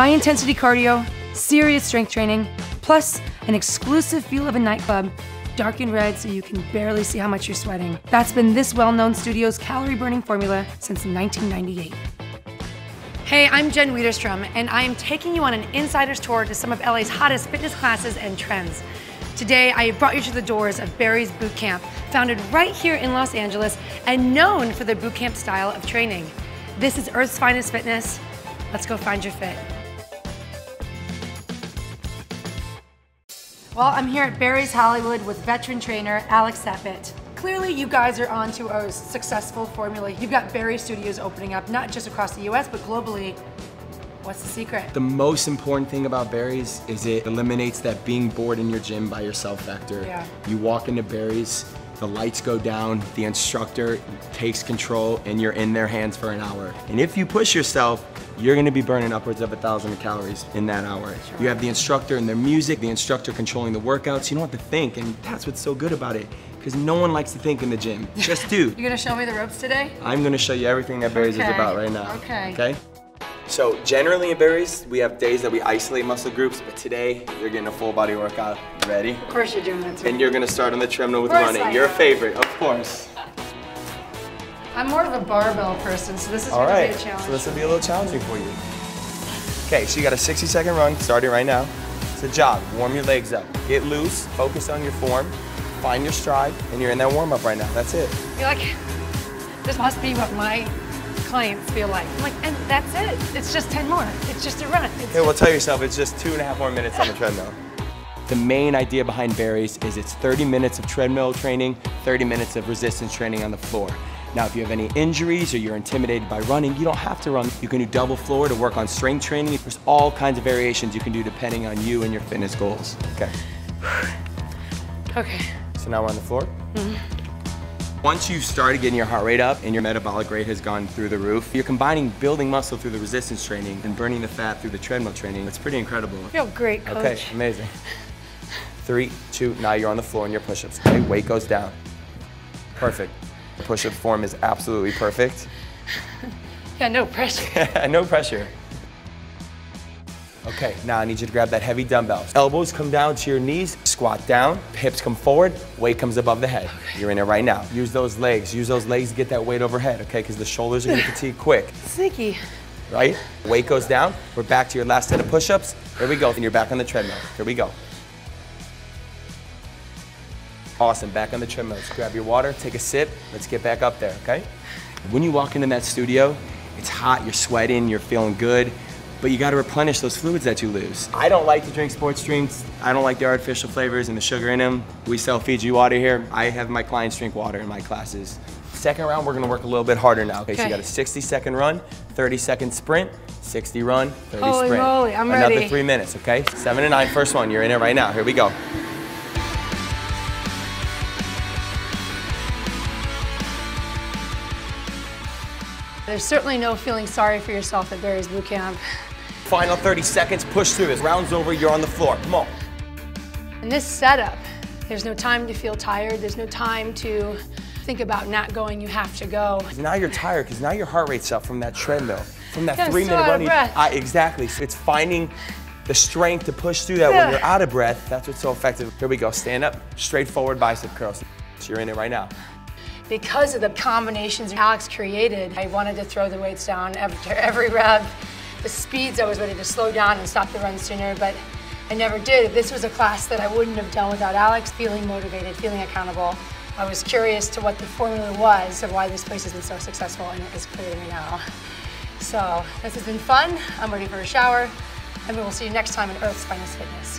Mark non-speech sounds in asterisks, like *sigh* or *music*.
High intensity cardio, serious strength training, plus an exclusive feel of a nightclub, dark and red so you can barely see how much you're sweating. That's been this well-known studio's calorie burning formula since 1998. Hey, I'm Jen Widerstrom, and I am taking you on an insider's tour to some of LA's hottest fitness classes and trends. Today, I brought you to the doors of Barry's Boot Camp, founded right here in Los Angeles and known for their boot camp style of training. This is Earth's Finest Fitness. Let's go find your fit. Well, I'm here at Barry's Hollywood with veteran trainer Alex Sappett. Clearly, you guys are on to a successful formula. You've got Barry Studios opening up, not just across the US, but globally. What's the secret? The most important thing about Barry's is it eliminates that being bored in your gym by yourself factor. Yeah. You walk into Barry's, the lights go down, the instructor takes control, and you're in their hands for an hour. And if you push yourself, you're gonna be burning upwards of a thousand calories in that hour. You have the instructor and their music, the instructor controlling the workouts. You don't have to think, and that's what's so good about it. Because no one likes to think in the gym. Just *laughs* do. You're gonna show me the ropes today? I'm gonna show you everything that Barry's Okay. is about right now. Okay. Okay? So generally in Barry's, we have days that we isolate muscle groups, but today you're getting a full body workout. Ready? Of course you're doing it too. And you're gonna start on the treadmill with running. Your favorite, of course. I'm more of a barbell person, so this is All gonna right, be a challenge. so this will be a little challenging for you. Okay, so you got a 60 second run, starting right now. It's a jog, warm your legs up. Get loose, focus on your form, find your stride, and you're in that warm up right now. That's it. You're like, this must be what my clients feel like. I'm like, and that's it. It's just 10 more. It's just a run. It's Okay, well tell yourself it's just two and a half more minutes on the treadmill. The main idea behind Barry's is it's 30 minutes of treadmill training, 30 minutes of resistance training on the floor. Now, if you have any injuries or you're intimidated by running, you don't have to run. You can do double floor to work on strength training. There's all kinds of variations you can do depending on you and your fitness goals. Okay, *sighs* okay. so now we're on the floor. Mm-hmm. Once you've started getting your heart rate up and your metabolic rate has gone through the roof, you're combining building muscle through the resistance training and burning the fat through the treadmill training. It's pretty incredible. I feel great, coach. Okay, amazing. Three, two, now you're on the floor in your push-ups. Okay, weight goes down. Perfect. Push-up form is absolutely perfect. *laughs* Yeah, no pressure. *laughs* no pressure. Okay, now I need you to grab that heavy dumbbell. Elbows come down to your knees, squat down, hips come forward, weight comes above the head. You're in it right now. Use those legs, use those legs to get that weight overhead, okay? Because the shoulders are gonna *laughs* fatigue quick, Sneaky. right? Weight goes down, we're back to your last set of push-ups. Here we go, and you're back on the treadmill. Here we go. Awesome, back on the treadmill. Let's grab your water, take a sip. Let's get back up there, okay? When you walk into that studio, it's hot, you're sweating, you're feeling good, but you gotta replenish those fluids that you lose. I don't like to drink sports drinks. I don't like the artificial flavors and the sugar in them. We sell Fiji water here. I have my clients drink water in my classes. Second round, we're gonna work a little bit harder now. Okay, so you got a 60 second run, 30 second sprint, 60 run, 30 Holy sprint. moly, I'm Another ready. three minutes, okay? Seven and nine, first one. You're in it right now. Here we go. There's certainly no feeling sorry for yourself at Barry's Boot Camp. Final 30 seconds, push through this. Round's over, you're on the floor. Come on. In this setup, there's no time to feel tired. There's no time to think about not going. You have to go. Now you're tired because now your heart rate's up from that treadmill, from that Yeah, I'm three still minute out of run. breath. I- exactly. So it's finding the strength to push through that when you're out of breath. That's what's so effective. Here we go. Stand up, straight forward bicep curls. So you're in it right now. Because of the combinations Alex created, I wanted to throw the weights down after every rep. The speeds, I was ready to slow down and stop the run sooner, but I never did. This was a class that I wouldn't have done without Alex, feeling motivated, feeling accountable. I was curious to what the formula was of why this place has been so successful, and it is clear to me now. So this has been fun. I'm ready for a shower, and we will see you next time in Earth's Finest Fitness.